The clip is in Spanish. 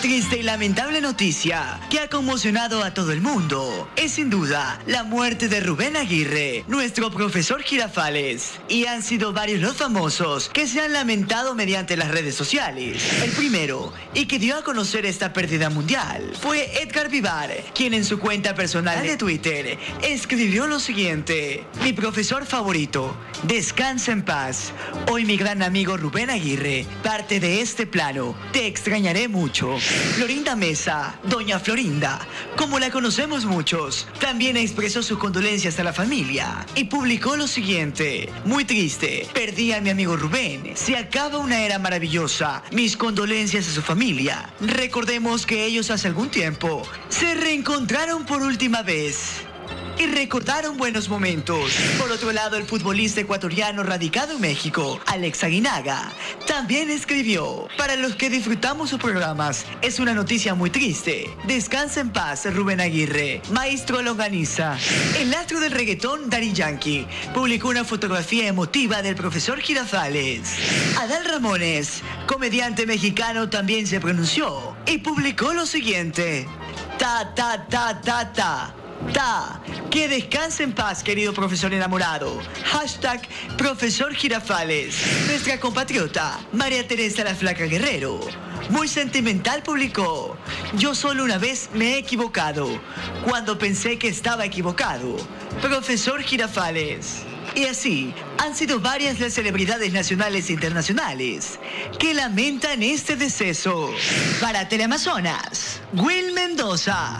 triste y lamentable noticia que ha conmocionado a todo el mundo es sin duda la muerte de Rubén Aguirre, nuestro profesor Girafales. Y han sido varios los famosos que se han lamentado mediante las redes sociales. El primero, y que dio a conocer esta pérdida mundial, fue Edgar Vivar, quien en su cuenta personal de Twitter escribió lo siguiente. Mi profesor favorito, descansa en paz. Hoy mi gran amigo Rubén Aguirre parte de este plano. Te extrañaré mucho. Florinda Mesa, doña Florinda, como la conocemos muchos, también expresó sus condolencias a la familia y publicó lo siguiente. Muy triste, perdí a mi amigo Rubén. Se acaba una era maravillosa. Mis condolencias a su familia. Recordemos que ellos hace algún tiempo se reencontraron por última vez y recordaron buenos momentos. Por otro lado, el futbolista ecuatoriano radicado en México, Alex Aguinaga, también escribió, para los que disfrutamos sus programas, es una noticia muy triste. Descansa en paz, Rubén Aguirre, maestro longaniza. El astro del reggaetón, Daddy Yankee, publicó una fotografía emotiva del profesor Girafales. Adal Ramones, comediante mexicano, también se pronunció y publicó lo siguiente. Ta, ta, ta, ta, ta. Ta. Que descanse en paz, querido profesor enamorado. Hashtag profesor Girafales. Nuestra compatriota, María Teresa la Flaca Guerrero. Muy sentimental publicó. Yo solo una vez me he equivocado. Cuando pensé que estaba equivocado. Profesor Girafales. Y así, han sido varias las celebridades nacionales e internacionales que lamentan este deceso. Para Teleamazonas, Will Mendoza.